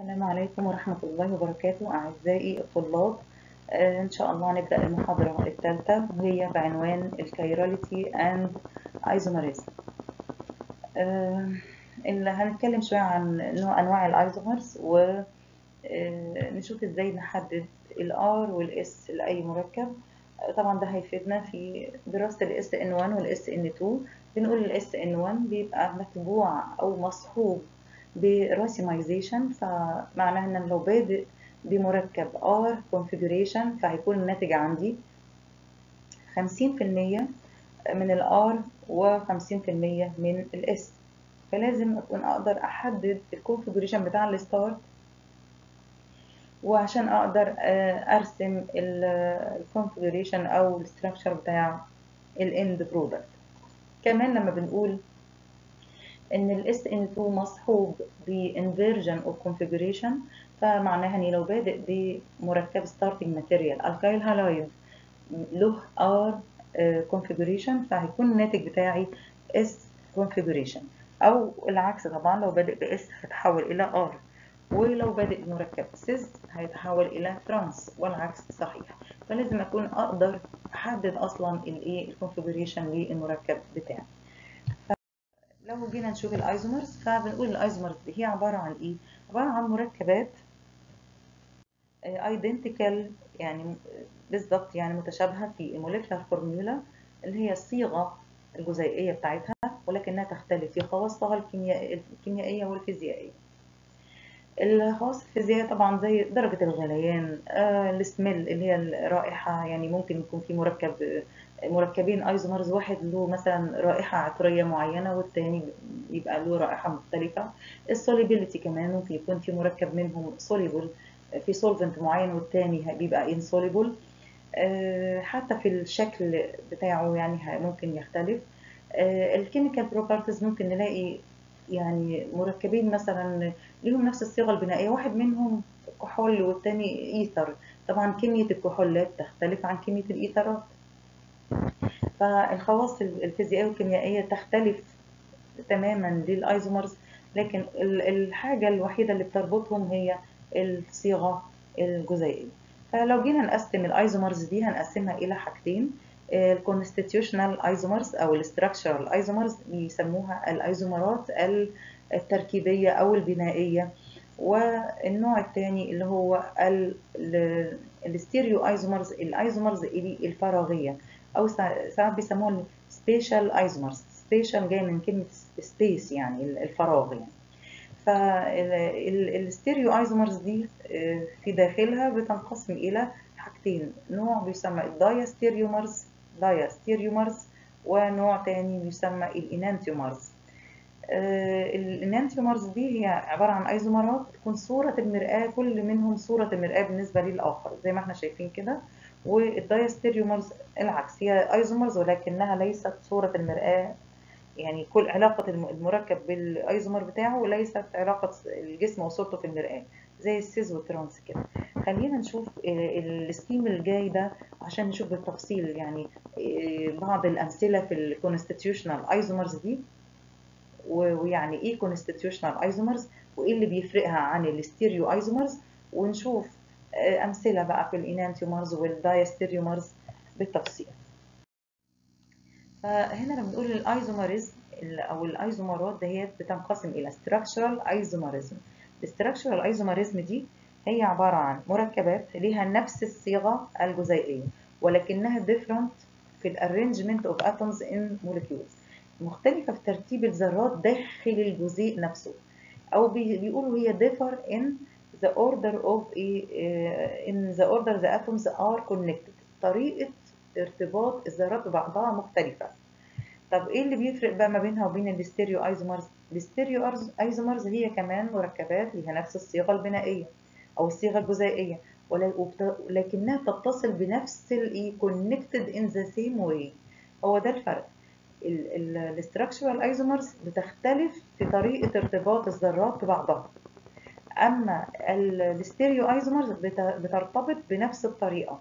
السلام عليكم ورحمة الله وبركاته أعزائي الطلاب. آه، إن شاء الله نبدأ المحاضرة الثالثة وهي بعنوان ال chirality and isomerism آه، اللي هنتكلم شوية عن نوع أنواع ال isomers ونشوف إزاي نحدد ال R وال S لأي مركب. آه، طبعا ده هيفيدنا في دراسة ال SN1 وال SN2 بنقول ال SN1 بيبقى متبوع أو مصحوب ب racemization فمعناها إن لو بادئ بمركب R configuration فهيكون الناتج عندي 50% من ال R و 50% من ال S. فلازم أكون أقدر أحدد ال configuration بتاع ال start وعشان أقدر أرسم ال configuration أو ال structure بتاع ال end product كمان لما بنقول إن ال SN2 مصحوب ب inversion of configuration فمعناها إني لو بادئ بمركب starting material. alkyl halide له R configuration فهيكون الناتج بتاعي S configuration. أو العكس طبعا لو بادئ ب S هيتحول إلى R. ولو بادئ بمركب cis هيتحول إلى trans والعكس صحيح. فلازم أكون أقدر أحدد أصلا الايه ال configuration للمركب بتاعي. لو جينا نشوف ال isomers فبنقول ال isomers هي عبارة عن إيه؟ عبارة عن مركبات identical يعني بالظبط يعني متشابهة في ال molecular formula اللي هي الصيغة الجزيئية بتاعتها ولكنها تختلف في خواصها الكيميائية والفيزيائية. الخواص الفيزيائية طبعا زي درجة الغليان آه السميل اللي هي الرائحة يعني ممكن يكون في مركب مركبين isomers واحد له مثلا رائحة عطرية معينة والتاني يبقى له رائحة مختلفة. ال solubility كمان ممكن يكون في مركب منهم soluble في solvent معين والتاني بيبقى insoluble حتى في الشكل بتاعه يعني ممكن يختلف. ال chemical properties ممكن نلاقي يعني مركبين مثلا ليهم نفس الصيغة البنائية. واحد منهم كحول والتاني ايثر طبعا كيميا الكحولات تختلف عن كيميا الايثرات فالخواص الفيزيائية والكيميائية تختلف تماما لل isomers لكن الحاجة الوحيدة اللي بتربطهم هي الصيغة الجزيئية. فلو جينا نقسم ال isomers دي هنقسمها إلى حاجتين. ال constitutional isomers أو ال structural isomers بيسموها الأيزومرات التركيبية أو البنائية. والنوع الثاني اللي هو ال stereoisomers ال isomers الفراغية. أو ساعات بيسموها spatial isomers spatial جاي من كلمة space يعني الفراغ يعني. فال stereoisomers دي في داخلها بتنقسم إلى حاجتين. نوع بيسمى ال diastereomers diastereomers ونوع تاني يسمى ال enantiomers ال enantiomers دي هي عبارة عن ايزومرات بتكون صورة المرآة كل منهم صورة المرآة بالنسبة للآخر زي ما إحنا شايفين كده. وال diastereomers العكس هي isomers ولكنها ليست صورة المرآة يعني كل علاقة المركب بالايزومر بتاعه وليست علاقة الجسم وصورته في المرآة زي ال cis وال trans كده. خلينا نشوف ال scheme الجاي ده عشان نشوف بالتفصيل يعني بعض الأمثلة في ال constitutional isomers دي ويعني إيه constitutional isomers وإيه اللي بيفرقها عن ال stereo isomers ونشوف أمثلة بقى في ال enantiomers وال diastereomers بالتفصيل. فهنا لما بنقول ال isomerism أو الايزومرات دهيت بتنقسم إلى structural isomerism ال structural isomerism دي هي عبارة عن مركبات ليها نفس الصيغة الجزيئية ولكنها different في ال arrangement of atoms in molecules. مختلفة في ترتيب الذرات داخل الجزيء نفسه أو بيقولوا هي differ in the order of in the order the atoms are connected. طريقة ارتباط الذرات ببعضها مختلفة. طب إيه اللي بيفرق بقى ما بينها وبين ال stereo isomers؟ ال stereo isomers هي كمان مركبات ليها نفس الصيغة البنائية أو الصيغة الجزيئية ولكنها تتصل بنفس الايه connected in the same way. هو ده الفرق. ال structural isomers بتختلف في طريقة ارتباط الذرات ببعضها. أما ال stereo isomers بترتبط بنفس الطريقة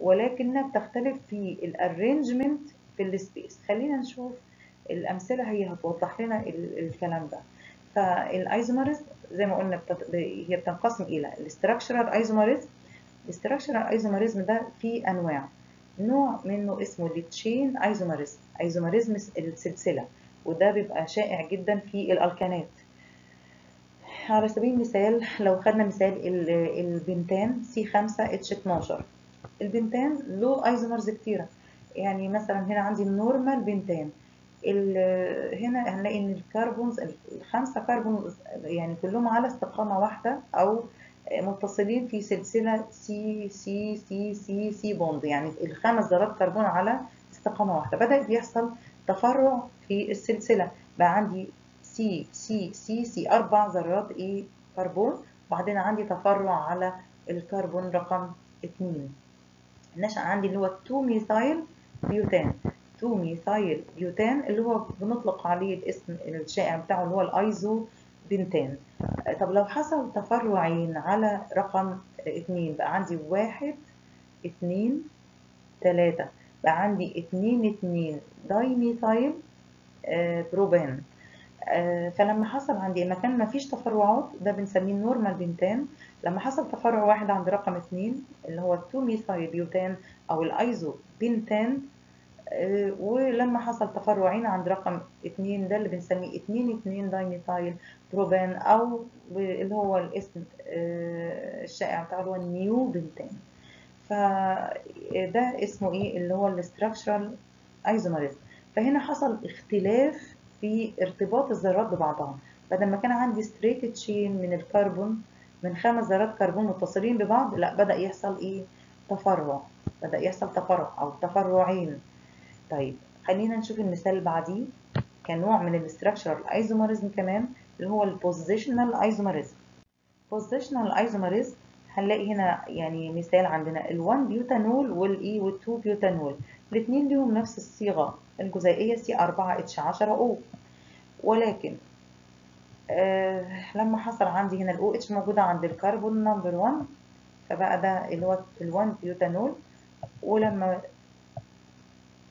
ولكنها بتختلف في ال arrangement في ال space خلينا نشوف الأمثلة هي هتوضح لنا الكلام ده. فال isomers زي ما قلنا. هي بتنقسم إلى ال structural isomerism ال structural isomerism ده فيه أنواع. نوع منه اسمه ال chain isomerism isomerism السلسلة وده بيبقى شائع جدا في الألكانات. على سبيل المثال لو خدنا مثال البنتان C 5 H 12 البنتان له isomers كتيرة. يعني مثلا هنا عندي ال normal pentane. هنا هنلاقي إن ال carbons الخمسه كربون يعني كلهم على استقامة واحدة أو متصلين في سلسلة C C C C C bond يعني الخمس ذرات كربون على استقامة واحدة. بدأ بيحصل تفرع في السلسلة. بقى عندي سي سي سي سي أربع ذرات إيه كربون وبعدين عندي تفرع على الكربون رقم 2 النشأ عندي اللي هو 2 methyl butane 2 methyl butane اللي هو بنطلق عليه الاسم الشائع بتاعه اللي هو ال iso pentane طب لو حصل تفرعين على رقم 2 بقى عندي 1 2 3 بقى عندي 2 2 dimethyl بروبان فلما حصل عندي مكان ما فيش تفرعات ده بنسميه normal pentane. لما حصل تفرع واحد عند رقم 2 اللي هو 2 methyl butane أو ال iso pentane ولما حصل تفرعين عند رقم 2 ده اللي بنسميه 2 2 dimethyl propane أو اللي هو الاسم الشائع بتاعه اللي هو ال neo pentane. فده اسمه إيه؟ اللي هو ال structural isomerism فهنا حصل اختلاف في ارتباط الذرات ببعضها. بدل ما كان عندي straight chain من الكربون من خمس ذرات كربون متصلين ببعض لا بدأ يحصل إيه؟ تفرع. بدأ يحصل تفرع أو تفرعين. طيب خلينا نشوف المثال اللي بعديه كنوع من ال structural isomerism كمان اللي هو ال positional isomerism positional isomerism هنلاقي هنا يعني مثال عندنا ال1 butanol والاي وال2 butanol الاثنين ليهم نفس الصيغة الجزيئية سي 4 اتش 10 أو ولكن آه لما حصل عندي هنا ال OH موجودة عند الكربون number 1 فبقى ده هو ال1 butanol. ولما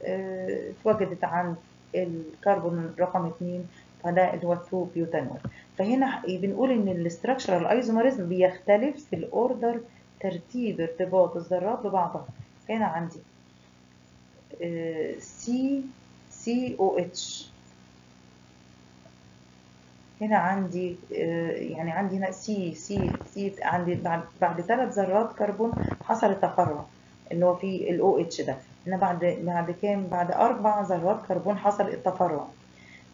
آه اتوجدت عند الكربون رقم 2 فده هو 2 butanol. فهنا بنقول إن ال structural isomerism بيختلف في ال order ترتيب ارتباط الذرات ببعضها. هنا عندي سي سي أو اتش هنا عندي يعني عندي هنا C C C عندي بعد ثلاث ذرات كربون حصل التفرع اللي هو في ال OH ده. هنا بعد بعد كام؟ بعد أربع ذرات كربون حصل التفرع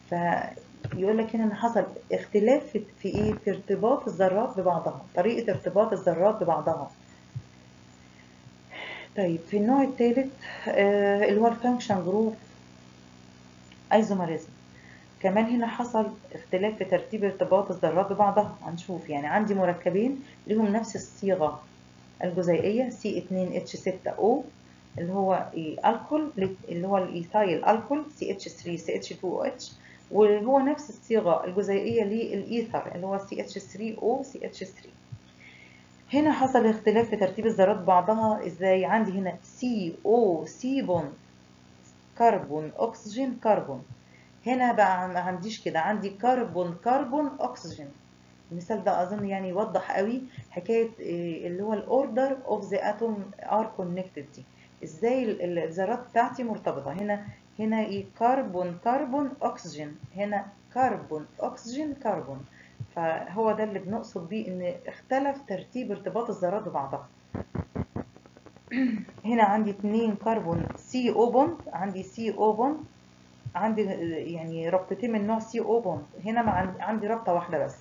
فيقول لك هنا إن حصل اختلاف في, في إيه؟ في ارتباط الذرات ببعضها طريقة ارتباط الذرات ببعضها. طيب في النوع الثالث آه اللي هو ال function group isomerism كمان هنا حصل اختلاف في ترتيب ارتباط الذرات ببعضها. هنشوف يعني عندي مركبين لهم نفس الصيغة الجزيئية C2H6O اللي هو الكول اللي هو ال ethyl alcohol CH3 CH2OH وهو نفس الصيغة الجزيئية للإيثر اللي هو CH3O CH3 هنا حصل اختلاف في ترتيب الذرات بعضها إزاي؟ عندي هنا CO C bond كربون اكسجين كربون هنا بقى ما عنديش كده. عندي كربون كربون اكسجين المثال ده أظن يعني يوضح قوي حكاية اللي هو ال order of the atom are connected دي. إزاي الذرات بتاعتي مرتبطة؟ هنا هنا إيه؟ كربون كربون اكسجين هنا كربون اكسجين كربون فهو ده اللي بنقصد بيه إن اختلف ترتيب ارتباط الذرات ببعضها. هنا عندي اتنين كربون C O bond عندي C O bond عندي يعني ربطتين من نوع C O bond هنا مع عندي ربطة واحدة بس.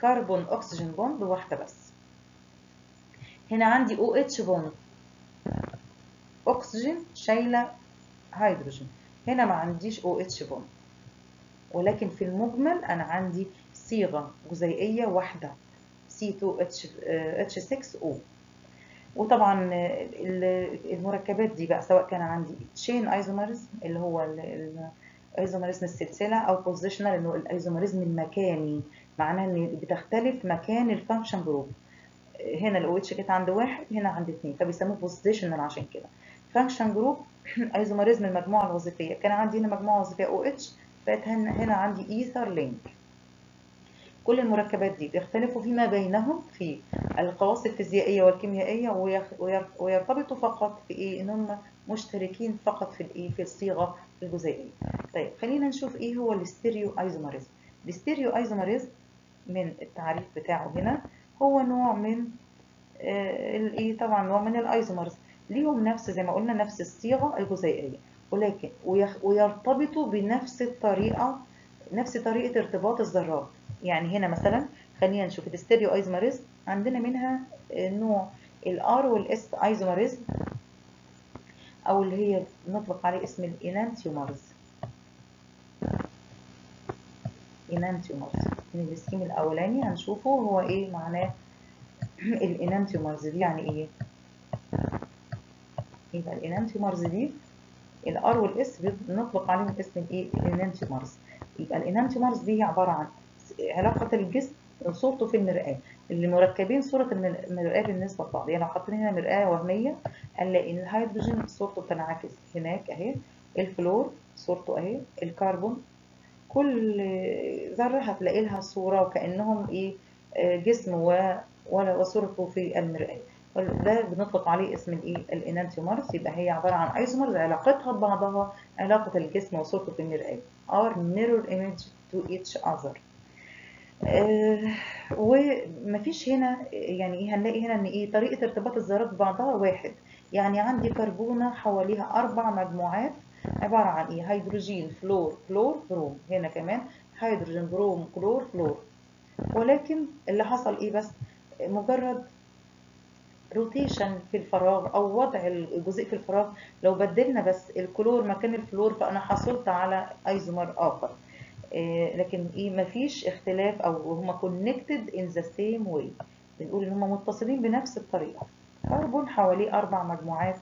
كربون اكسجين bond واحدة بس. هنا عندي OH bond اكسجين شايلة هيدروجين هنا ما عنديش OH bond ولكن في المجمل أنا عندي صيغة جزيئية واحدة. C2H6O وطبعا المركبات دي بقى سواء كان عندي chain isomerism اللي هو ال isomerism السلسلة أو positional اللي هو ال isomerism المكاني معناه ان بتختلف مكان ال function group هنا ال OH كانت عند واحد هنا عند اثنين فبيسموه positional عشان كده. function group isomerism المجموعه الوظيفية. كان عندي هنا مجموعة وظيفية OH بقت هنا عندي ether link كل المركبات دي بيختلفوا فيما بينهم في الخواص ويخ- وير- ويرتبطوا فقط في إيه؟ إن هم مشتركين فقط في الإيه؟ في الصيغة الجزيئيه طيب خلينا نشوف إيه هو ال stereo isomerism ال stereo isomerism من التعريف بتاعه هنا هو نوع من آه، الايه طبعا نوع من ال isomers ليهم نفس زي ما قلنا نفس الصيغة الجزيئيه ولكن ويرتبطوا بنفس الطريقة نفس طريقة ارتباط الذرات. يعني هنا مثلا خلينا نشوف ال stereo isomerism عندنا منها نوع ال R وال S isomerism أو اللي هي نطلق عليه اسم ال enantiomers enantiomers ال scheme الأولاني هنشوفه هو إيه معناه ال enantiomers دي يعني إيه؟ يبقى ال enantiomers دي ال R وال S بنطلق عليهم اسم الايه ال enantiomers يبقى ال enantiomers دي عبارة عن علاقة الجسم وصورته في المرآة. اللي مركبين صورة المر- المرآة بالنسبة لبعض. يعني لو حاطين هنا مرآة وهمية هنلاقي إن الهيدروجين صورته بتنعكس هناك أهي الفلور صورته أهي الكربون. كل ذرة هتلاقي لها صورة وكأنهم إيه آه، جسم و- وصورته في المرآة. ده بنطلق عليه اسم الإيه ال enantiomers. يبقى هي عبارة عن isomers علاقتها ببعضها علاقة الجسم وصورته في المرآة. Are mirror image to each other. آه، ومفيش هنا يعني إيه هنلاقي هنا إن إيه طريقة ارتباط الذرات ببعضها واحد. يعني عندي كربونة حواليها أربع مجموعات عبارة عن إيه؟ هيدروجين فلور كلور بروم هنا كمان هيدروجين بروم كلور فلور. ولكن اللي حصل إيه بس؟ مجرد rotation في الفراغ أو وضع الجزيء في الفراغ. لو بدلنا بس الكلور مكان الفلور فأنا حصلت على ايزومر آخر. آه، لكن إيه مفيش اختلاف أو هما connected in the same way. بنقول إن هما متصلين بنفس الطريقة. كربون حواليه أربع مجموعات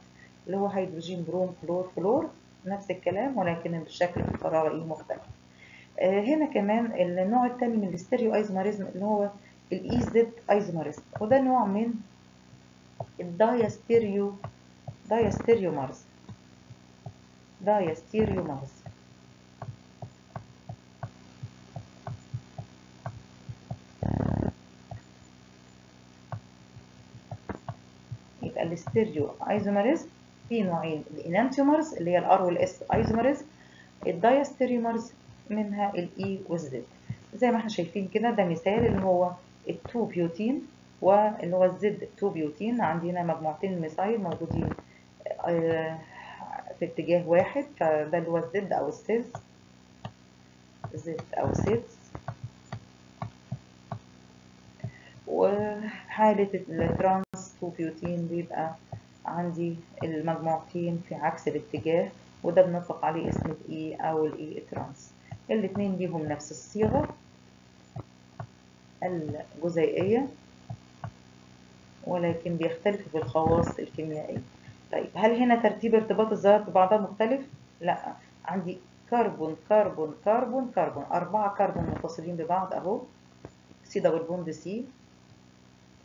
اللي هو هيدروجين بروم كلور فلور نفس الكلام ولكن الشكل في إيه مختلف آه، هنا كمان النوع الثاني من ال stereo isomerism اللي هو ال E Z isomerism وده نوع من ال diastereo diastereomers diastereomers يبقى ال stereo isomerism في نوعين ال enantiomers اللي هي ال R وال S isomerism ال diastereomers منها ال E وال Z زي ما إحنا شايفين كده ده مثال اللي هو ال two butene واللي هو ال Z two butene عندي هنا مجموعتين methyl موجودين آه، في اتجاه واحد فده اللي هو الزد أو السيز زد أو سيز وحالة ال trans two butene بيبقى عندي المجموعتين في عكس الاتجاه وده بنطلق عليه اسم ال E أو ال E trans الاتنين ليهم نفس الصيغة. الجزيئية ولكن بيختلفوا في الخواص الكيميائية. طيب هل هنا ترتيب ارتباط الذرات ببعضها مختلف؟ لا. عندي كربون كربون كربون كربون. أربعة كربون متصلين ببعض أهو. C double bond C.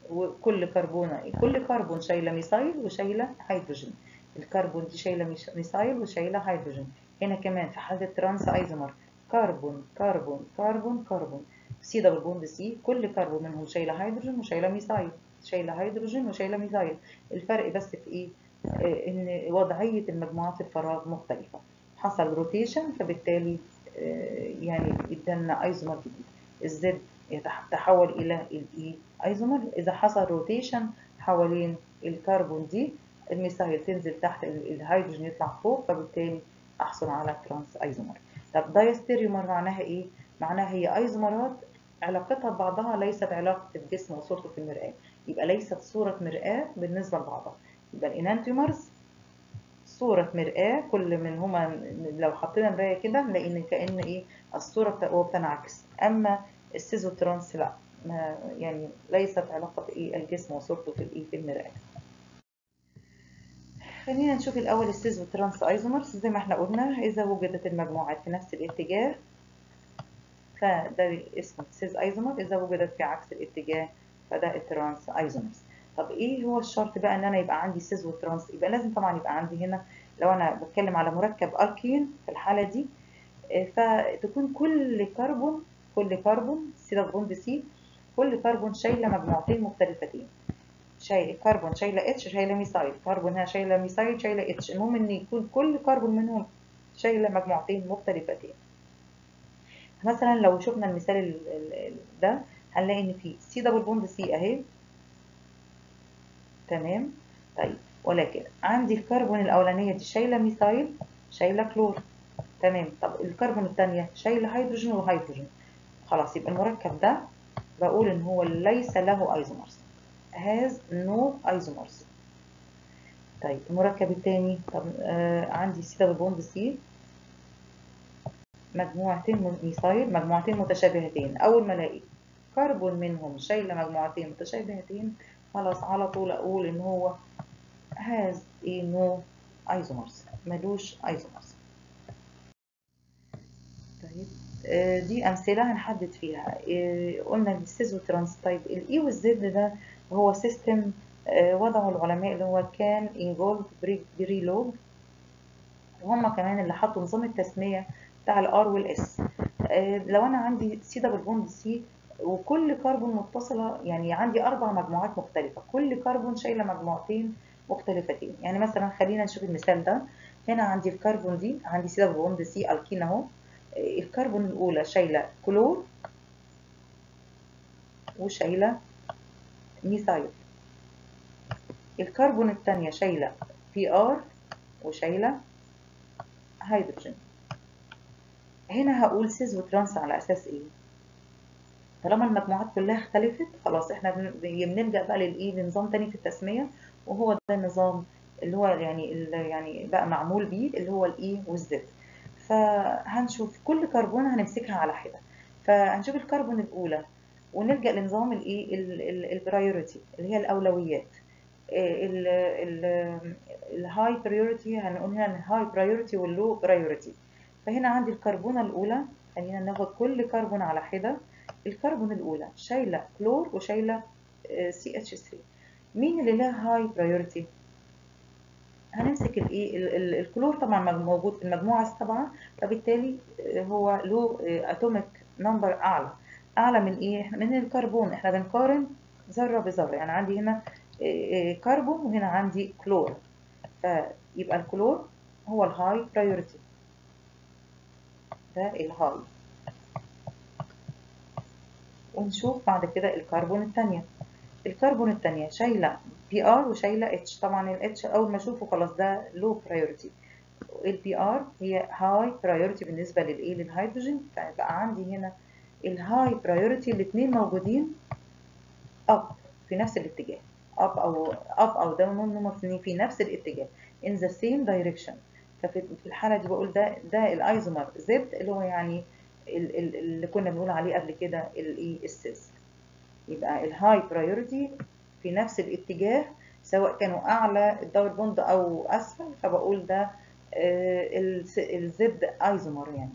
وكل كربونة كل كربون شايلة methyl وشايلة هيدروجين. الكربون دي شايلة methyl وشايلة هيدروجين. هنا كمان في حالة ال trans isomer كربون كربون كربون كربون. C double bond C كل كربون منهم شايلة هيدروجين وشايلة methyl شايلة هيدروجين وشايلة methyl الفرق بس في إيه؟ آه، إن وضعية المجموعات الفراغ مختلفة. حصل rotation فبالتالي آه، يعني ادالنا ايزومر جديد. ال Z يتح- تحول إلى ال E isomer إذا حصل rotation حوالين الكربون دي ال methyl تنزل تحت ال- الهيدروجين يطلع فوق فبالتالي أحصل على trans isomer طب diastereomer معناها إيه؟ معناها هي ايزومرات علاقتها ببعضها ليست علاقة الجسم وصورته في المرآة. يبقى ليست صورة مرآة بالنسبة لبعضها. يبقى ال enantiomers صورة مرآة كل منهما لو حطينا مراية كده نلاقي ان كأن إيه؟ الصورة بتنعكس. أما ال cis و trans لا ما يعني ليست علاقة إيه الجسم وصورته في الايه في المرآة. خلينا نشوف الأول ال cis و trans isomers زي ما إحنا قلنا إذا وجدت المجموعات في نفس الاتجاه فده اسمه cis isomer. إذا وجدت في عكس الاتجاه فده ال trans isomers طب إيه هو الشرط بقى إن أنا يبقى عندي cis و trans يبقى لازم طبعا يبقى عندي هنا لو أنا بتكلم على مركب الكين في الحالة دي آه، فتكون كل كربون كل كربون C double bond C كل كربون شايلة مجموعتين مختلفتين. شايل كربون شايلة H شايلة methyl. كربون هنا شايلة methyl شايلة H المهم إن يكون كل كربون منهم شايلة مجموعتين مختلفتين. مثلا لو شفنا المثال ال- ال- ال- ده هنلاقي إن في C double bond C أهي. تمام؟ طيب. ولكن عندي الكربون الأولانية دي شايلة methyl شايلة كلور. تمام. طب الكربون الثانية شايلة هيدروجين وهيدروجين. خلاص يبقى المركب ده بقول إن هو ليس له isomers has no isomers طيب المركب الثاني طب آه عندي C double bond C مجموعتين methyl مجموعتين متشابهتين. أول ما ألاقي كربون منهم شايلة مجموعتين متشابهتين خلاص على طول أقول إن هو has a no isomers ملوش isomers طيب آه، دي أمثلة هنحدد فيها. آه، قلنا ال cis و trans طيب ال E وال Z ده هو system وضعه العلماء اللي هو Cahn Ingold Prelog. وهم كمان اللي حطوا نظام التسمية بتاع ال R وال S لو أنا عندي C double bond C وكل كربون متصلة يعني عندي أربع مجموعات مختلفة كل كربون شايلة مجموعتين مختلفتين. يعني مثلا خلينا نشوف المثال ده. هنا عندي الكربون دي عندي C double bond C alkene أهو. الكربون الأولى شايله كلور وشايله methyl. الكربون الثانية شايله Br وشايله هيدروجين. هنا هقول cis و trans على أساس إيه؟ طالما المجموعات كلها اختلفت خلاص إحنا بن- بنلجأ بقى للإيه؟ لنظام تاني في التسمية وهو ده النظام اللي هو يعني ال- يعني بقى معمول بيه اللي هو ال E وال Z فهنشوف كل كربون هنمسكها على حدة. فهنشوف الكربون الأولى ونلجأ لنظام الايه ال priority اللي هي الأولويات. ال high priority هنقول هنا ال high priority وال low priority فهنا عندي الكربونة الأولى خلينا ناخد كل كربون على حدة. الكربون الأولى شايلة كلور وشايلة CH 3 مين اللي لها high priority؟ هنمسك الايه ال- ال- الكلور طبعا موجود في المجموعة السبعة فبالتالي آه، هو له atomic number أعلى. أعلى من إيه؟ إحنا من الكربون. إحنا بنقارن ذرة بذرة. يعني عندي هنا آه، آه، كربون وهنا عندي كلور فيبقى الكلور هو ال high priority ده ال high ونشوف بعد كده الكربون الثانية الكربون الثانية شايلة Br وشايلة H طبعا ال H أول ما أشوفه خلاص ده low priority ال Br هي high priority بالنسبة للايه للهيدروجين. فبقى عندي هنا ال high priority الاثنين موجودين up في نفس الاتجاه. up أو up أو down هم في نفس الاتجاه. in the same direction. ففي في الحالة دي بقول ده ده ال isomer Z اللي هو يعني ال- ال- اللي كنا بنقول عليه قبل كده الايه ال cis يبقى ال high priority في نفس الاتجاه سواء كانوا أعلى ال double bond أو أسفل فبقول ده ال Z isomer يعني.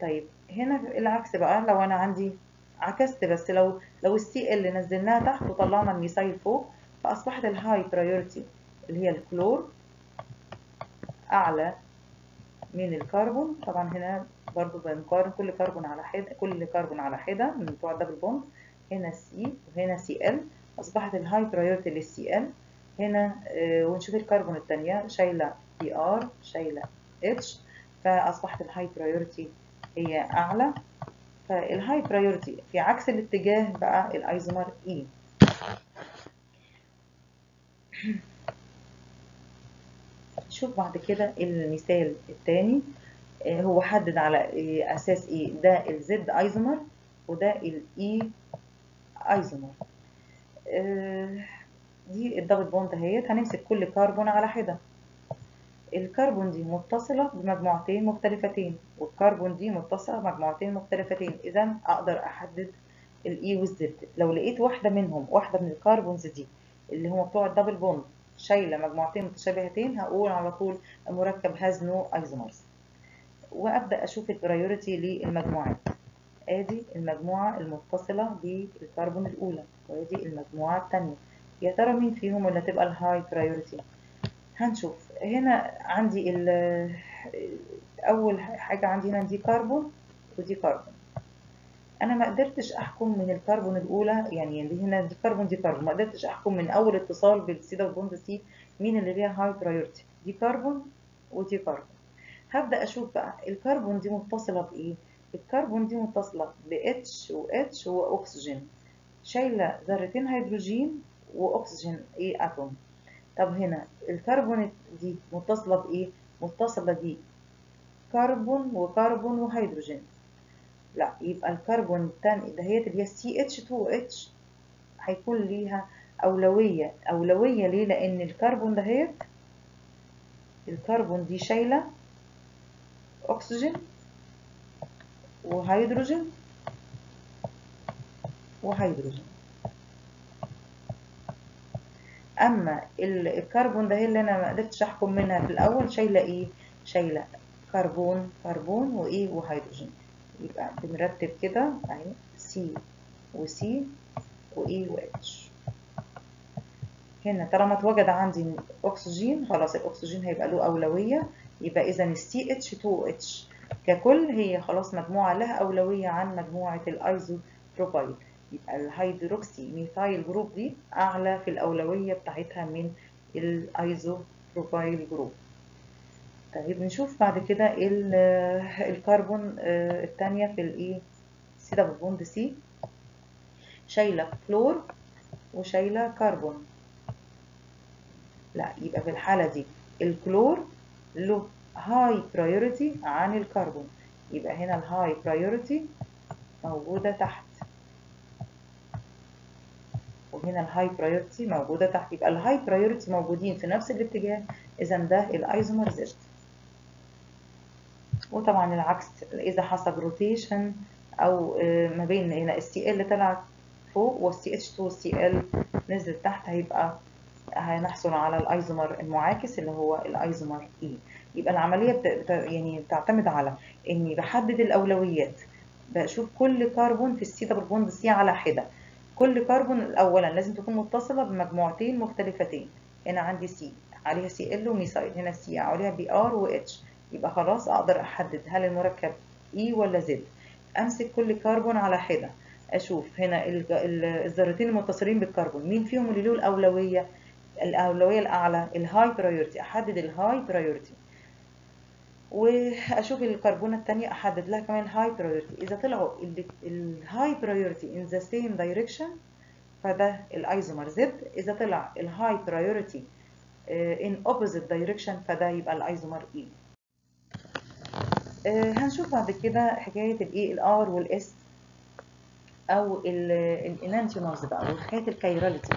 طيب هنا العكس بقى لو أنا عندي عكست بس لو لو ال Cl نزلناها تحت وطلعنا ال methyl فوق فأصبحت ال high priority اللي هي الكلور أعلى من الكربون. طبعا هنا برضو بنقارن كل كربون على حدة كل كربون على حدة من بتوع ال double bond هنا C وهنا Cl أصبحت ال high priority لل Cl هنا آه، ونشوف الكربون الثانية شايلة Br شايلة H. فأصبحت ال high priority هي أعلى. فال high priority في عكس الاتجاه بقى ال isomer E نشوف بعد كده المثال الثاني هو حدد على آه، أساس إيه؟ ده ال Z isomer وده ال E isomer آه، دي ال double bond اهيت هنمسك كل كربون على حدة. الكربون دي متصلة بمجموعتين مختلفتين والكربون دي متصلة بمجموعتين مختلفتين. إذا أقدر أحدد ال E وال Z لو لقيت واحدة منهم واحدة من ال carbons دي اللي هم بتوع ال double bond شايلة مجموعتين متشابهتين هقول على طول المركب has no isomers وأبدأ أشوف ال priority للمجموعات. ادي المجموعة المتصلة بالكربون الأولى وادي المجموعة الثانية. يا ترى مين فيهم اللي هتبقى ال high priority هنشوف. هنا عندي أول حاجة عندي هنا دي كربون ودي كربون أنا ما قدرتش أحكم من الكربون الأولى يعني دي هنا دي كربون دي كربون ما قدرتش أحكم من أول اتصال بال C double bond C مين اللي ليها high priority دي كربون ودي كربون هبدأ أشوف بقى الكربون دي متصلة بإيه؟ الكربون دي متصلة ب H و H واكسجين شايلة ذرتين هيدروجين واكسجين إيه atom. طب هنا الكربون دي متصلة بإيه؟ متصلة دي كربون وكربون وهيدروجين لا يبقى الكربون التاني دهيت اللي هي سي اتش 2 اتش هيكون ليها أولوية. أولوية ليه؟ لأن الكربون دهيت الكربون دي شايلة أكسجين وهيدروجين. وهيدروجين. أما الكربون ده اللي أنا ما قدرتش أحكم منها في الأول شايلة إيه؟ شايلة كربون كربون وإيه وهيدروجين. يبقى بنرتب كده أهي سي وسي واي واتش هنا طالما اتوجد عندي أكسجين خلاص الأكسجين هيبقى له أولوية. يبقى إذا السي اتش 2 اتش ككل هي خلاص مجموعة لها أولوية عن مجموعة ال isopropyl يبقى ال hydroxymethyl group دي أعلى في الأولوية بتاعتها من ال isopropyl group. طيب نشوف بعد كده الكربون الثانية في الإيه؟ C double bond C. شايلة كلور وشايلة كربون. لا يبقى في الحالة دي الكلور له high priority عن الكربون يبقى هنا ال high priority موجودة تحت. وهنا ال high priority موجودة تحت. يبقى ال high priority موجودين في نفس الاتجاه. إذا ده ال isomer Z وطبعا العكس إذا حصل rotation أو ما بين هنا ال Cl طلعت فوق وال CH 2 وال Cl نزلت تحت هيبقى هنحصل على الايزومر المعاكس اللي هو ال isomer E يبقى العملية بت... يعني بتعتمد على اني بحدد الأولويات. بشوف كل كربون في ال C double bond C على حدة. كل كربون اولا لازم تكون متصلة بمجموعتين مختلفتين. هنا عندي C عليها Cl و methyl هنا C عليها Br و H يبقى خلاص أقدر أحدد هل المركب E ولا Z. أمسك كل كربون على حدة. أشوف هنا الذرتين المتصلين بالكربون. مين فيهم اللي له الأولوية؟ الأولوية الأعلى ال high priority أحدد ال high priority وأشوف الكربونة الثانية أحدد لها كمان ال high priority إذا طلعوا ال high priority in the same direction فده ال isomer Z إذا طلع ال high priority in opposite direction فده يبقى ال isomer E هنشوف بعد كده حكاية الإيه ال R وال S أو ال enantiomers بقى وحكاية ال chirality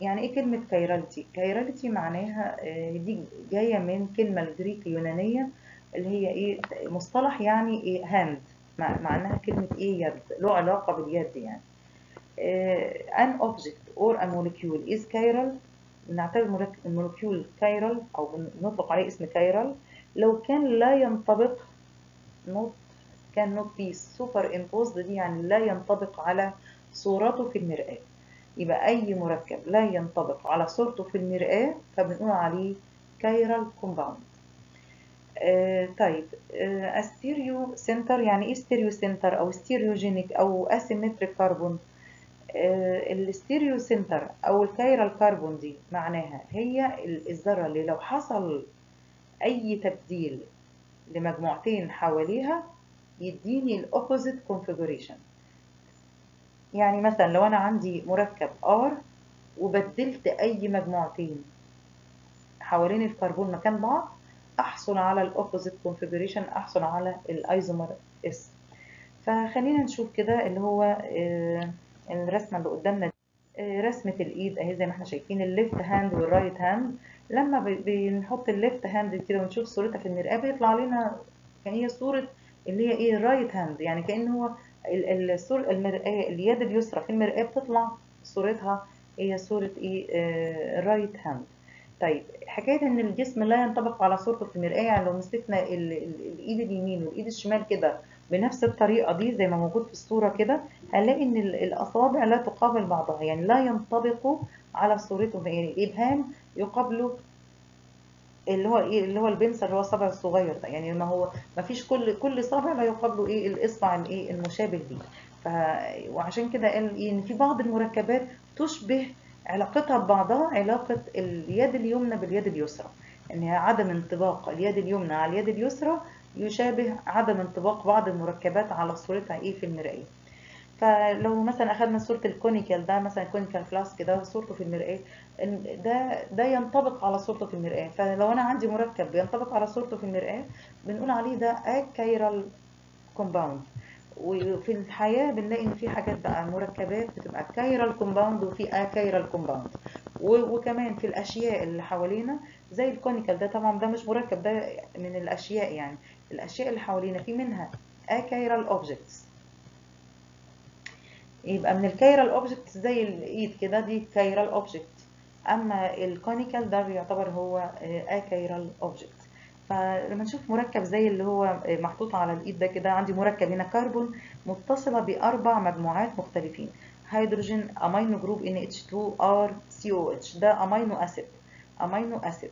يعني إيه كلمة chirality chirality معناها دي جاية من كلمة ال Greek اليونانيه اللي هي إيه مصطلح يعني إيه hand معناها كلمة إيه يد له علاقة باليد يعني. an object or a molecule is chiral. نعتبر ال molecule chiral أو بنطلق عليه اسم chiral لو كان لا ينطبق not كان not be superimposed دي يعني لا ينطبق على صورته في المرآة. يبقى أي مركب لا ينطبق على صورته في المرآة فبنقول عليه chiral compound آه طيب. آه stereocenter يعني إيه stereocenter أو stereogenic أو asymmetric carbon آه ال stereocenter أو ال chiral carbon دي معناها هي الذرة اللي لو حصل أي تبديل لمجموعتين حواليها يديني ال opposite configuration يعني مثلا لو أنا عندي مركب R وبدلت أي مجموعتين حوالين الكربون مكان بعض أحصل على ال opposite configuration أحصل على ال isomer S فخلينا نشوف كده اللي هو الرسمة اللي قدامنا رسمة الإيد أهي زي ما إحنا شايفين ال left hand وال right hand لما بنحط ال left hand كده ونشوف صورتها في المرآة بيطلع لنا كأن هي صورة اللي هي إيه ال right hand يعني كأن هو الصورة المرآة اليد اليسرى في المرآة بتطلع صورتها هي صورة إيه ال right hand طيب حكاية إن الجسم لا ينطبق على صورته في المرآة يعني لو مسكنا ال ال الإيد اليمين والإيد الشمال كده بنفس الطريقة دي زي ما موجود في الصورة كده هنلاقي إن الأصابع لا تقابل بعضها يعني لا ينطبقوا على صورتهم يعني الإبهام يقابله اللي هو إيه اللي هو البنصر اللي هو الصبع الصغير ده يعني ما هو ما فيش كل كل صابع لا يقابله إيه الإصبع الإيه المشابه ليه ف... وعشان كده قال إيه؟ إن في بعض المركبات تشبه علاقتها ببعضها علاقة اليد اليمنى باليد اليسرى ان عدم انطباق اليد اليمنى على اليد اليسرى يشابه عدم انطباق بعض المركبات على صورتها إيه في المرآة فلو مثلا اخذنا صورة ال conical ده مثلا conical flask ده صورته في المرآة ده ده ينطبق على صورته في المرآة فلو أنا عندي مركب بينطبق على صورته في المرآة بنقول عليه ده achiral compound وفي الحياة بنلاقي إن في حاجات بقى مركبات بتبقى chiral compound وفي achiral compound. وكمان في الأشياء اللي حوالينا زي ال conical ده طبعا ده مش مركب ده من الأشياء يعني. الأشياء اللي حوالينا في منها achiral objects يبقى من ال chiral object زي الإيد كده دي chiral object أما ال conical ده بيعتبر هو achiral object فلما نشوف مركب زي اللي هو محطوط على الإيد ده كده عندي مركب هنا كربون متصلة بأربع مجموعات مختلفين. هيدروجين amino group NH2 R COOH ده amino acid. amino acid.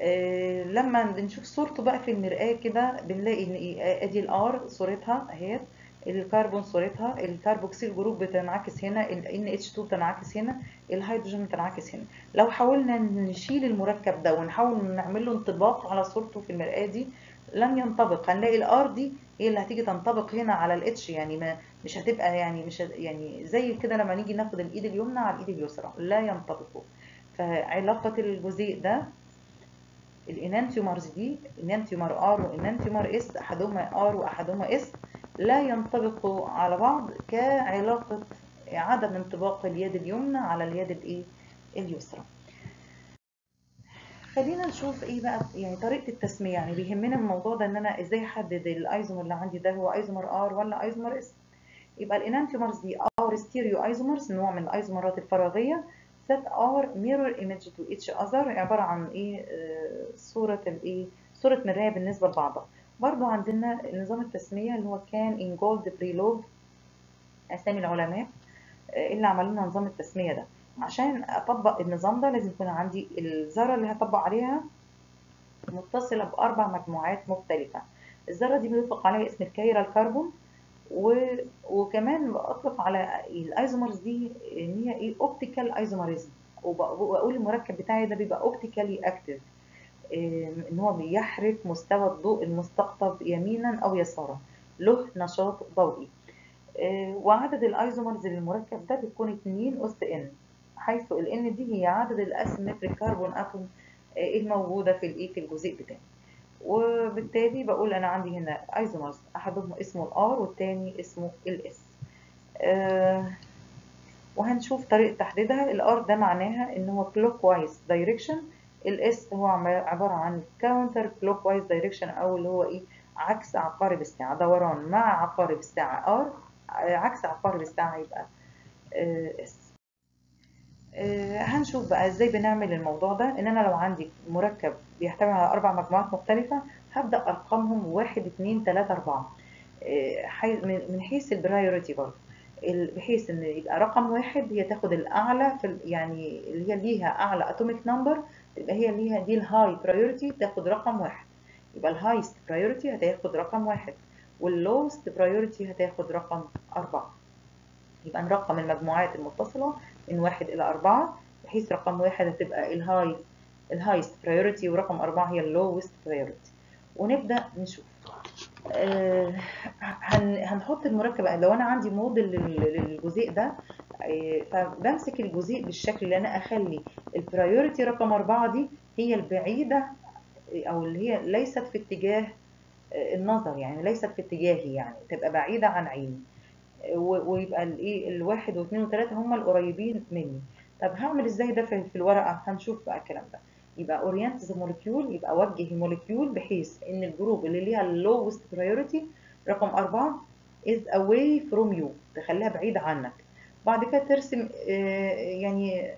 آه لما نشوف صورته بقى في المرآة كده بنلاقي إن إيه أدي ال R صورتها اهي الكربون صورتها ال carboxyl group بتنعكس هنا ال NH2 بتنعكس هنا الهيدروجين بتنعكس هنا. لو حاولنا نشيل المركب ده ونحاول نعمل له انطباق على صورته في المرآة دي لن ينطبق. هنلاقي ال R دي هي اللي هتيجي تنطبق هنا على ال H يعني ما مش هتبقى يعني مش يعني زي كده لما نيجي ناخد الإيد اليمنى على الإيد اليسرى. لا ينطبقوا فعلاقة الجزيء ده ال enantiomers دي enantiomer R و enantiomer S أحدهما R وأحدهما S لا ينطبقوا على بعض كعلاقة عدم انطباق اليد اليمنى على اليد الايه؟ اليسرى. خلينا نشوف إيه بقى يعني طريقة التسمية. يعني بيهمنا الموضوع ده ان أنا إزاي احدد الايزومر اللي عندي ده هو isomer R ولا isomer S يبقى ال enantiomers دي are stereoisomers نوع من الايزومرات الفراغية. that are mirror image to each other عبارة عن إيه؟ آه صورة الايه؟ صورة مرايه بالنسبة لبعضها. برضو عندنا نظام التسمية اللي هو كان Cahn Ingold Prelog أسامي العلماء آه اللي عملوا نظام التسمية ده. عشان أطبق النظام ده لازم يكون عندي الذرة اللي هطبق عليها متصلة بأربع مجموعات مختلفة. الذرة دي بيطلق عليها اسم ال chiral carbon و... وكمان بطلق على ال isomers دي إن هي إيه optical isomerism وأقول المركب بتاعي ده بيبقى optically active ان هو بيحرك مستوى الضوء المستقطب يمينا أو يسارا. له نشاط ضوئي. وعدد ال isomers للمركب ده بيكون 2 أس N حيث ال N دي هي عدد ال asymmetric carbon atom الموجودة في الايه في الجزيء بتاعي. وبالتالي بقول أنا عندي هنا isomers أحدهم اسمه ال R والتاني اسمه ال S آه وهنشوف طريقة تحديدها. ال R ده معناها إن هو clockwise direction ال S هو عبارة عن counter clockwise direction أو اللي هو إيه عكس عقارب الساعة. دوران مع عقارب الساعة. R عكس عقارب الساعة يبقى آه S هنشوف بقى إزاي بنعمل الموضوع ده. إن أنا لو عندي مركب بيحتوي على أربع مجموعات مختلفة هبدأ أرقامهم واحد اتنين تلاتة أربعة. من حيث ال priority برضه. بحيث إن يبقى رقم واحد هي تاخد الأعلى في يعني اللي هي ليها أعلى atomic number تبقى هي ليها دي ال high priority تاخد رقم واحد. يبقى ال highest priority هتاخد رقم واحد. وال lowest priority هتاخد رقم أربعة. يبقى نرقم المجموعات المتصلة من واحد إلى أربعة بحيث رقم واحد هتبقى ال high ال highest priority ورقم أربعة هي ال lowest priority ونبدأ نشوف. هنحط المركب. لو أنا عندي موديل للجزيء ده آه فبمسك الجزيء بالشكل اللي أنا أخلي ال priority رقم أربعة دي هي البعيدة أو اللي هي ليست في اتجاه النظر يعني ليست في اتجاهي يعني تبقى بعيدة عن عيني. ويبقى الايه الواحد واثنين وثلاثه هم القريبين مني. طب هعمل إزاي ده في الورقة؟ هنشوف بقى الكلام ده. يبقى orient the molecule يبقى اوجه ال molecule بحيث إن ال group اللي ليها ال lowest priority رقم أربعة is away from you تخليها بعيدة عنك. بعد كده ترسم يعني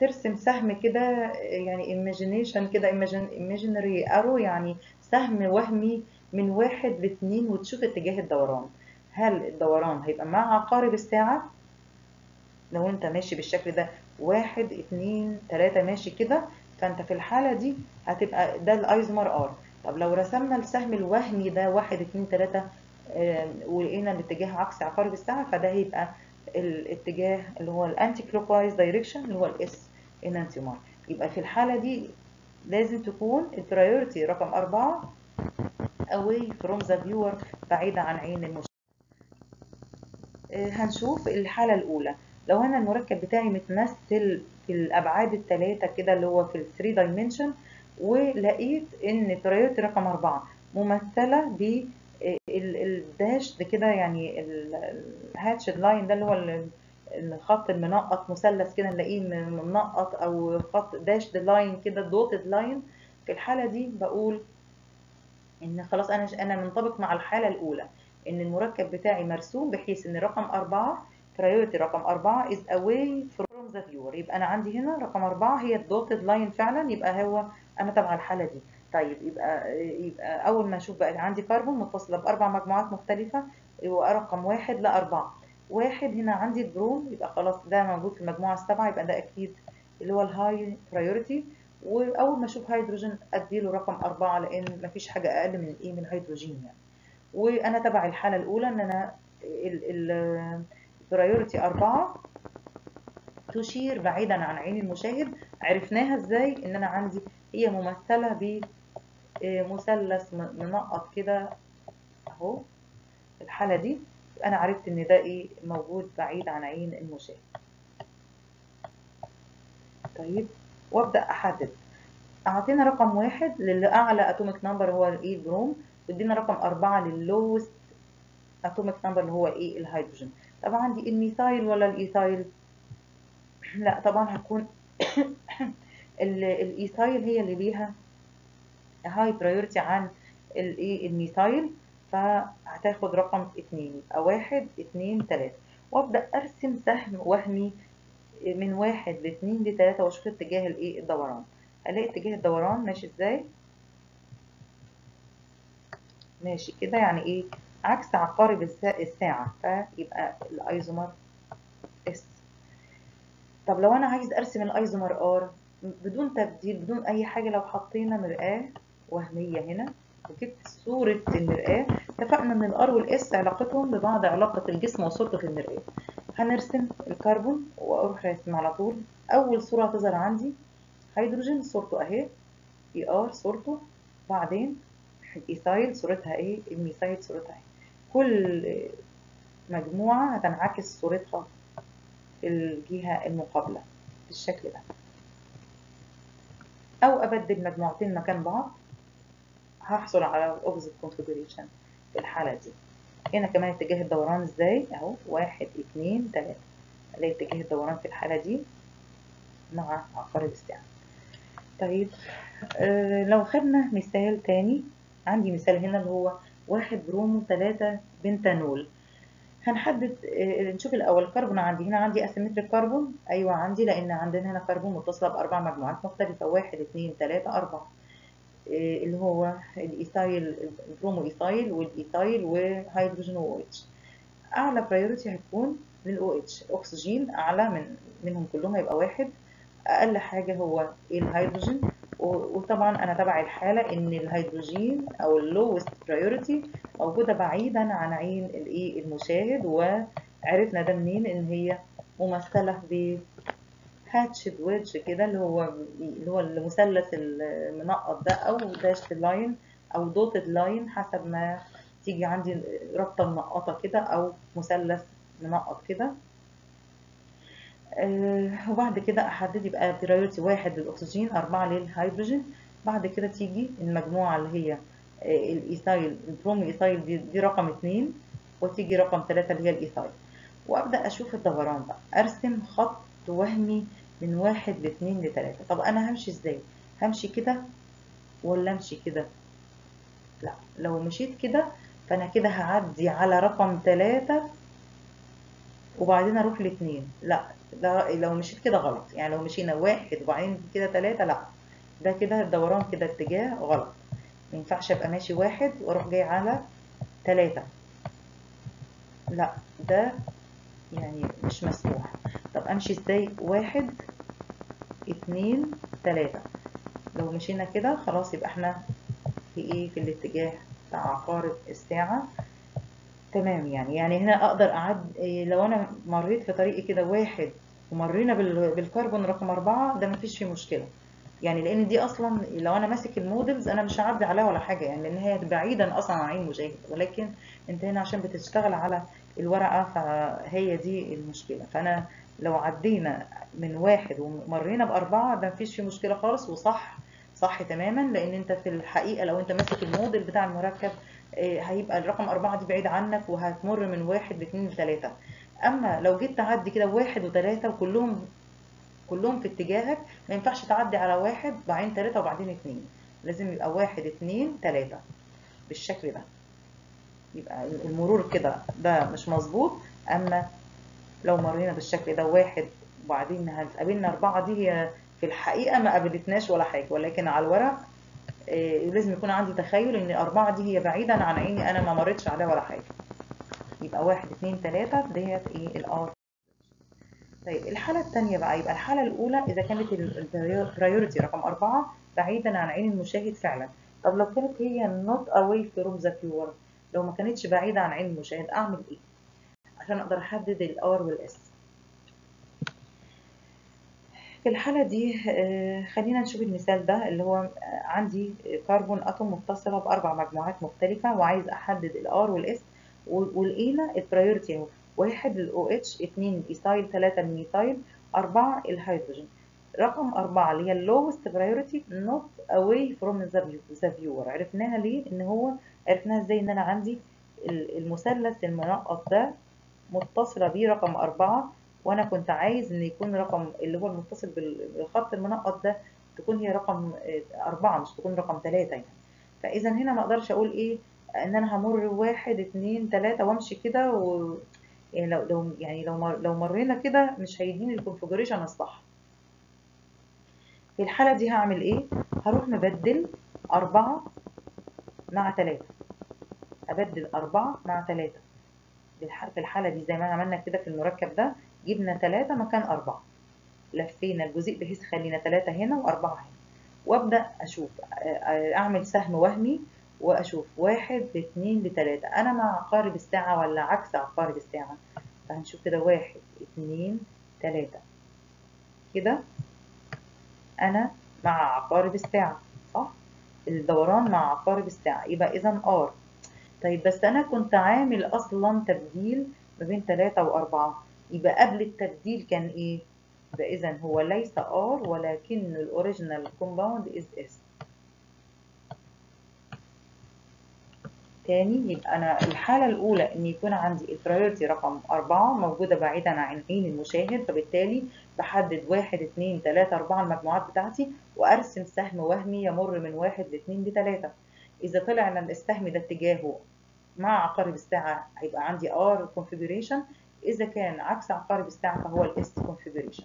ترسم سهم كده يعني imagination كده imaginary arrow يعني سهم وهمي من واحد لاثنين وتشوف اتجاه الدوران. هل الدوران هيبقى مع عقارب الساعة؟ لو انت ماشي بالشكل ده واحد اتنين تلاتة ماشي كده فانت في الحالة دي هتبقى ده ال isomer R طب لو رسمنا السهم الوهمي ده واحد اتنين تلاتة ولقينا الاتجاه عكس عقارب الساعة فده هيبقى الاتجاه اللي هو ال anti clockwise direction اللي هو ال S enantiomer يبقى في الحالة دي لازم تكون ال priority رقم أربعة away from the viewer بعيدة عن عين المشاهد هنشوف الحالة الأولى. لو أنا المركب بتاعي متمثل في الأبعاد الثلاثة كده اللي هو في ال 3 dimension ولقيت إن priority رقم أربعة ممثلة ب ال dash ده كده يعني ال hatched line ده اللي هو الخط المنقط مثلث كده نلاقيه منقط أو خط dash line كده dotted line في الحالة دي بقول إن خلاص أنا أنا منطبق مع الحالة الأولى إن المركب بتاعي مرسوم بحيث إن رقم أربعة priority رقم أربعة is away from the viewer. يبقى أنا عندي هنا رقم أربعة هي الدوتد لاين فعلا يبقى هو أنا تبع الحالة دي. طيب يبقى يبقى أول ما أشوف بقى عندي كربون متصلة بأربع مجموعات مختلفة يبقى رقم واحد لأربعة. واحد هنا عندي البروم يبقى خلاص ده موجود في المجموعة السبعة يبقى ده أكيد اللي هو ال high priority وأول ما أشوف هيدروجين أديله رقم أربعة لأن مفيش حاجة أقل من الايه من الهيدروجين يعني. وأنا تبع الحالة الأولى إن أنا ال priority أربعة. تشير بعيدا عن عين المشاهد. عرفناها إزاي؟ إن أنا عندي هي ممثلة ب مثلث منقط كده أهو الحالة دي. أنا عرفت إن ده إيه؟ موجود بعيد عن عين المشاهد. طيب وأبدأ أحدد. أعطينا رقم واحد للي أعلى atomic number هو الايه البروم وادينا رقم أربعة لل lowest atomic number اللي هو إيه؟ الهيدروجين. طب عندي ال methyl ولا ال ethyl؟ لا طبعا هتكون ال ethyl هي اللي ليها high priority عن الايه ال methyl فهتاخد رقم اتنين يبقى واحد اتنين تلاتة. وأبدأ أرسم سهم وهمي من واحد لاتنين لتلاتة وأشوف اتجاه الايه الدوران. ألاقي اتجاه الدوران ماشي إزاي؟ ماشي كده يعني إيه؟ عكس عقارب الساعة فيبقى ال isomer S طب لو أنا عايز أرسم ال isomer R بدون تبديل بدون أي حاجة لو حطينا مرآة وهمية هنا وجبت صورة المرآة اتفقنا إن ال R وال S علاقتهم ببعض علاقة الجسم وصورته في المرآة. هنرسم الكربون وأروح راسم على طول. أول صورة هتظهر عندي هيدروجين صورته أهي. Br صورته. بعدين ال ethyl صورتها إيه ال methyl صورتها اهي كل مجموعة هتنعكس صورتها في الجهة المقابلة بالشكل ده. أو أبدل مجموعتين مكان بعض هحصل على ال opposite configuration في الحالة دي. هنا كمان اتجاه الدوران إزاي؟ أهو واحد اتنين تلاتة. ألاقي اتجاه الدوران في الحالة دي مع عقارب الساعة طيب آه لو خدنا مثال تاني عندي مثال هنا اللي هو واحد bromo تلاتة pentanol هنحدد آه نشوف الأول الكربون عندي. هنا عندي asymmetric carbon أيوه عندي لأن عندنا هنا كربون متصلة بأربع مجموعات مختلفة. واحد اتنين تلاتة أربعة. آه اللي هو ال ethyl ال bromo ethyl وال ethyl وهيدروجين و OH أعلى priority هتكون لل OH الاكسجين أعلى من منهم كلهم هيبقى واحد. أقل حاجة هو الهيدروجين. وطبعا أنا تبع الحالة إن الهيدروجين أو ال lowest priority موجودة بعيدا عن عين الايه المشاهد وعرفنا ده منين؟ إن هي ممثلة ب hatched wedge كده اللي هو اللي هو المثلث المنقط ده أو dashed line أو dotted line حسب ما تيجي عندي رابطة منقطة كده أو مثلث منقط كده. وبعد كده أحدد يبقى priority واحد للاكسجين أربعة للهيدروجين بعد كده تيجي المجموعة اللي هي آه ال ethyl ال bromo ethyl دي, دي رقم اتنين وتيجي رقم تلاتة اللي هي ال ethyl. وأبدأ أشوف الدوران بقى. أرسم خط وهمي من واحد لاتنين لتلاتة. طب أنا همشي إزاي؟ همشي كده ولا أمشي كده؟ لا لو مشيت كده فأنا كده هعدي على رقم تلاتة وبعدين أروح لاتنين. لا ده لو مشيت كده غلط. يعني لو مشينا واحد وبعدين كده تلاتة لا. ده كده الدوران كده اتجاه غلط. ما ينفعش ابقى ماشي واحد وأروح جاي على تلاتة. لا ده يعني مش مسموح. طب امشي إزاي؟ واحد اتنين تلاتة. لو مشينا كده خلاص يبقى إحنا في إيه؟ في الاتجاه بتاع عقارب الساعة. تمام يعني يعني هنا أقدر أعد إيه، لو أنا مريت في طريقي كده واحد ومرينا بال- بالكربون رقم أربعة ده مفيش فيه مشكلة. يعني لأن دي أصلا لو أنا ماسك ال models أنا مش هعدي عليها ولا حاجة يعني لأن هي بعيدا أصلا عن عين المشاهد ولكن أنت هنا عشان بتشتغل على الورقة فهي دي المشكلة. فأنا لو عدينا من واحد ومرينا بأربعة ده مفيش فيه مشكلة خالص وصح صح تماما لأن أنت في الحقيقة لو أنت ماسك الموديل بتاع المركب هيبقى الرقم أربعة دي بعيد عنك وهتمر من واحد لاثنين لثلاثة أما لو جيت تعدي كده واحد وثلاثة وكلهم كلهم في اتجاهك ما ينفعش تعدي على واحد وبعدين ثلاثة وبعدين اتنين. لازم يبقى واحد اتنين تلاتة بالشكل ده. يبقى المرور كده ده مش مظبوط. أما لو مرينا بالشكل ده واحد وبعدين هتقابلنا أربعة دي هي في الحقيقة ما قابلتناش ولا حاجة ولكن على الورق لازم يكون عندي تخيل إن الأربعة دي هي بعيدا عن عيني أنا ما مريتش عليها ولا حاجة. يبقى واحد اتنين تلاتة ديت إيه ال R طيب الحالة التانية بقى يبقى الحالة الأولى إذا كانت ال priority رقم أربعة بعيدا عن عين المشاهد فعلا. طب لو كانت هي not away from the viewer لو ما كانتش بعيدة عن عين المشاهد أعمل إيه؟ عشان أقدر أحدد ال R وال S. في الحالة دي آه، خلينا نشوف المثال ده اللي هو آه، عندي carbon atom متصلة بأربع مجموعات مختلفة وعايز أحدد ال R وال S ولقينا ال priority أهو. واحد ال OH اتنين ال ethyl تلاتة ال methyl أربعة الهيدروجين رقم أربعة اللي هي ال lowest priority not away from the view- the viewer. عرفناها ليه؟ إن هو عرفناها إزاي؟ إن أنا عندي ال- المثلث المنقط ده متصلة بيه رقم أربعة وأنا كنت عايز إن يكون رقم اللي هو المتصل بال- بالخط المنقط ده تكون هي رقم آه، أربعة مش تكون رقم تلاتة يعني. فإذا هنا ما أقدرش أقول إيه إن أنا همر واحد اتنين تلاتة وأمشي كده و يعني لو لو يعني لو مر لو مرينا كده مش هيديني الكونفجريشن الصح. في الحالة دي هعمل إيه؟ هروح مبدل أربعة مع تلاتة. أبدل أربعة مع بالح- في الحالة دي زي ما عملنا كده في المركب ده جبنا تلاتة مكان أربعة. لفينا الجزيء بحيث خلينا تلاتة هنا وأربعة هنا. وأبدأ أشوف آه، أعمل سهم وهمي وأشوف واحد لاتنين لتلاتة أنا مع عقارب الساعة ولا عكس عقارب الساعة؟ فهنشوف كده واحد اتنين تلاتة. كده؟ أنا مع عقارب الساعة صح؟ الدوران مع عقارب الساعة. يبقى إذا R. طيب بس أنا كنت عامل أصلا تبديل ما بين تلاتة وأربعة. يبقى قبل التبديل كان إيه؟ يبقى إذا هو ليس R ولكن ال original compound is S تاني يبقى أنا الحالة الأولى إن يكون عندي ال priority رقم أربعة موجودة بعيدا عن عين المشاهد فبالتالي بحدد واحد اتنين تلاتة أربعة المجموعات بتاعتي وأرسم سهم وهمي يمر من واحد لاتنين لتلاتة إذا طلع إن السهم ده اتجاهه مع عقارب الساعة هيبقى عندي R configuration إذا كان عكس عقارب الساعة فهو ال S configuration.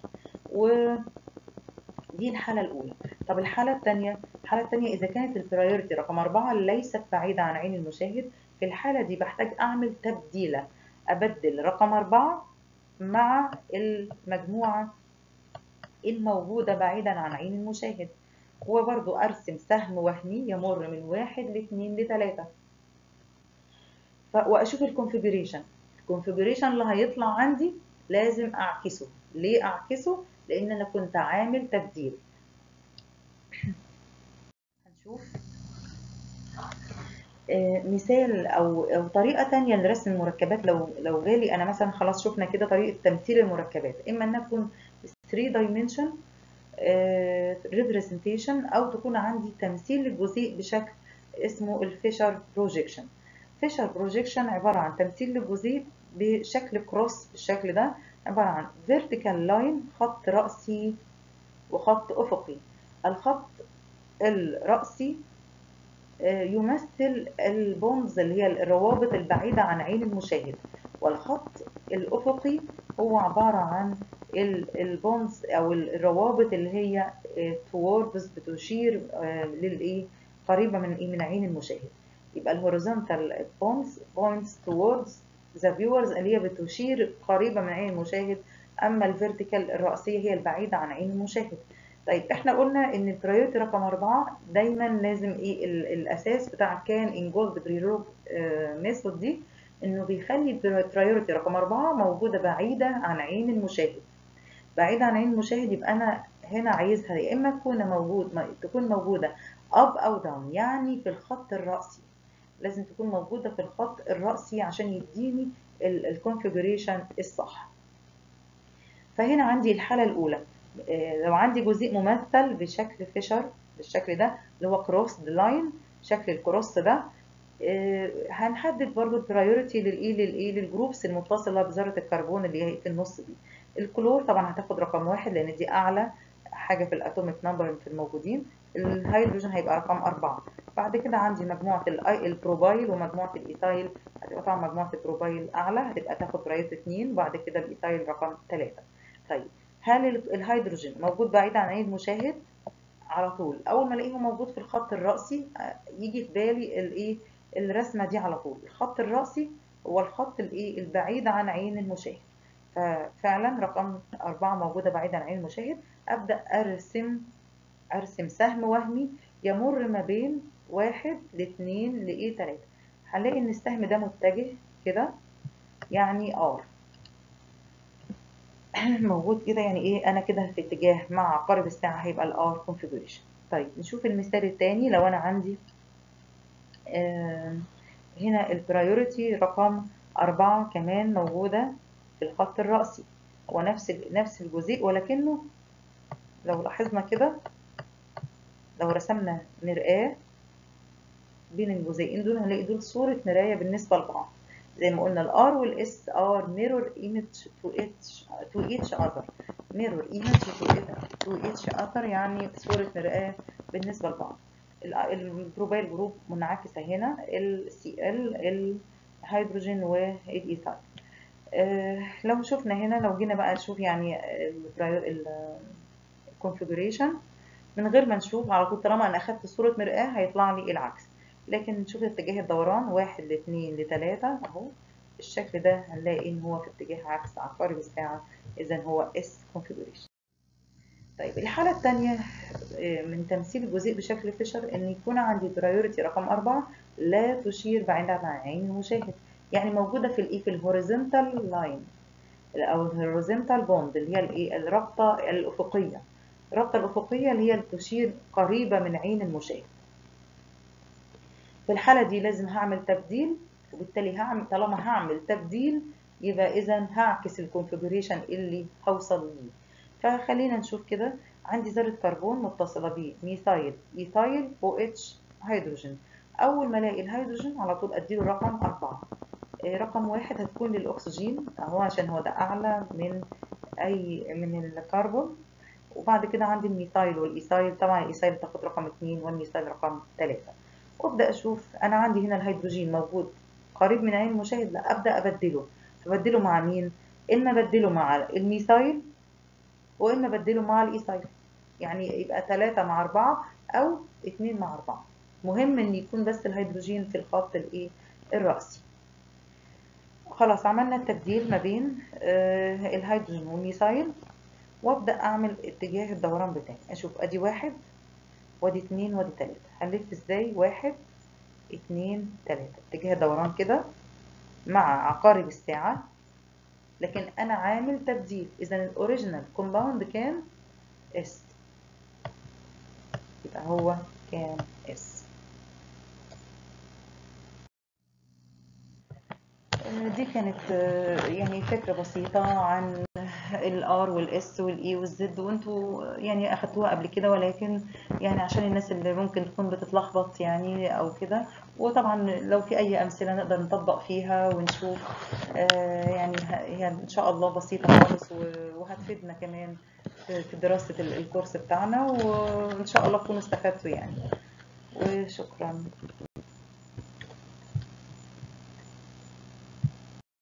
ودي الحالة الأولى. طب الحالة الثانية؟ الحالة الثانية إذا كانت البرايورتي رقم أربعة ليست بعيدة عن عين المشاهد في الحالة دي بحتاج أعمل تبديلة. أبدل رقم أربعة مع المجموعة الموجودة بعيدا عن عين المشاهد. وبرضو أرسم سهم وهمي يمر من واحد لاثنين لثلاثة. ف- وأشوف ال configuration ال configuration اللي هيطلع عندي لازم أعكسه. ليه أعكسه؟ لأن أنا كنت عامل تبديل. هنشوف. آه، مثال أو أو طريقة تانية لرسم المركبات. لو لو جالي أنا مثلا خلاص شفنا كده طريقة تمثيل المركبات. إما إنها تكون 3 dimension representation أو تكون عندي تمثيل للجزيء بشكل اسمه ال Fischer projection Fischer projection عبارة عن تمثيل للجزيء بشكل cross بالشكل ده عبارة عن vertical line خط رأسي وخط أفقي. الخط الرأسي آه، يمثل ال bonds اللي هي الروابط البعيدة عن عين المشاهد. والخط الأفقي هو عبارة عن ال- bonds أو الروابط اللي هي آه، towards بتشير آه، للإيه قريبة من إيه من عين المشاهد. يبقى ال horizontal bonds points towards the viewers اللي هي بتشير قريبة من عين المشاهد أما ال vertical الرأسية هي البعيدة عن عين المشاهد. طيب إحنا قلنا إن ال priority رقم أربعة دايما لازم إيه ال- الأساس بتاع Cahn Ingold Prelog method دي إنه بيخلي ال priority رقم أربعة موجودة بعيدة عن عين المشاهد. بعيدة عن عين المشاهد يبقى أنا هنا عايزها يا إما تكون موجود تكون موجودة up أو down يعني في الخط الرأسي. لازم تكون موجودة في الخط الرأسي عشان يديني ال configuration الصح. فهنا عندي الحالة الأولى. لو عندي جزيء ممثل بشكل Fischer بالشكل ده اللي هو cross line شكل ال cross ده هنحدد برضو ال priority للايه للايه لل groups المتصلة بذرة الكربون اللي هي في النص دي. الكلور طبعا هتاخد رقم واحد لأن دي أعلى حاجة في ال atomic number في الموجودين. الهيدروجين هيبقى رقم أربعة. بعد كده عندي مجموعة ال propyl ومجموعة ال ethyl هتبقى طبعا مجموعة ال propyl أعلى هتبقى تاخد priority اتنين وبعد كده ال ethyl رقم تلاتة. طيب هل الهيدروجين موجود بعيد عن عين المشاهد على طول. أول ما الاقيه موجود في الخط الرأسي يجي في بالي الايه الرسمة دي على طول. الخط الرأسي هو الخط الايه البعيد عن عين المشاهد. ففعلا رقم أربعة موجودة بعيد عن عين المشاهد. أبدأ أرسم أرسم سهم وهمي يمر ما بين واحد لاتنين لإيه تلاتة. هنلاقي إن السهم ده متجه كده يعني R. موجود كده يعني إيه أنا كده في اتجاه مع عقارب الساعة هيبقى ال R configuration طيب نشوف المثال الثاني لو أنا عندي هنا ال priority رقم أربعة كمان موجودة في الخط الرأسي. هو نفس نفس الجزيء ولكنه لو لاحظنا كده لو رسمنا مرآة بين الجزئين دول هنلاقي دول صورة مراية بالنسبة لبعض. زي ما قلنا ال R وال S are mirror image to each to each other mirror image to each other يعني صورة مرآة بالنسبة لبعض. ال propyl group منعكسة هنا ال Cl الهيدروجين وال ethyl آه لو شفنا هنا لو جينا بقى نشوف يعني ال configuration من غير ما نشوف على طول طالما أنا أخدت صورة مرآة هيطلع لي العكس. لكن نشوف اتجاه الدوران واحد لاتنين لتلاتة أهو. الشكل ده هنلاقي إن هو في اتجاه عكس عقارب الساعة اذا هو S configuration. طيب الحالة التانية من تمثيل الجزيء بشكل Fischer إن يكون عندي priority رقم أربعة لا تشير بعيدا عن عين المشاهد. يعني موجودة في الايه في ال horizontal line أو ال horizontal bond اللي هي الايه الرابطة الأفقية. الرابطة الأفقية اللي هي تشير قريبة من عين المشاهد. في الحالة دي لازم هعمل تبديل وبالتالي هعمل طالما هعمل تبديل يبقى إذا هعكس ال configuration اللي هوصل ليه. فخلينا نشوف كده. عندي ذرة كربون متصلة ب methyl ethyl OH هيدروجين أول ما ألاقي الهيدروجين على طول أديله رقم أربعة. رقم واحد هتكون للأكسجين أهو عشان هو ده أعلى من أي من الكربون. وبعد كده عندي ال methyl وال ethyl. طبعا ال ethyl تاخد رقم اتنين وال methyl رقم تلاتة. وأبدأ أشوف أنا عندي هنا الهيدروجين موجود قريب من عين المشاهد لا أبدأ أبدله. أبدله مع مين؟ اما أبدله مع ال methyl واما أبدله مع ال ethyl. يعني يبقى ثلاثة مع أربعة أو اتنين مع أربعة. مهم إن يكون بس الهيدروجين في الخط الإيه؟ الرأسي. خلاص عملنا التبديل ما بين آه الهيدروجين وال methyl وأبدأ أعمل اتجاه الدوران بتاعي. أشوف أدي واحد. وادي اتنين وادي تلاتة. هنلف إزاي؟ واحد اتنين تلاتة. اتجاه دوران كده مع عقارب الساعة. لكن أنا عامل تبديل. اذا ال original compound كان S يبقى هو كان S دي كانت يعني فكرة بسيطة عن الار والاس والاي والزد وانتوا يعني أخدتوها قبل كده ولكن يعني عشان الناس اللي ممكن تكون بتتلخبط يعني أو كده. وطبعا لو في أي أمثلة نقدر نطبق فيها ونشوف يعني هي إن شاء الله بسيطة خالص وهتفيدنا كمان في دراسة الكورس بتاعنا وإن شاء الله تكونوا استفدتوا يعني. وشكرا.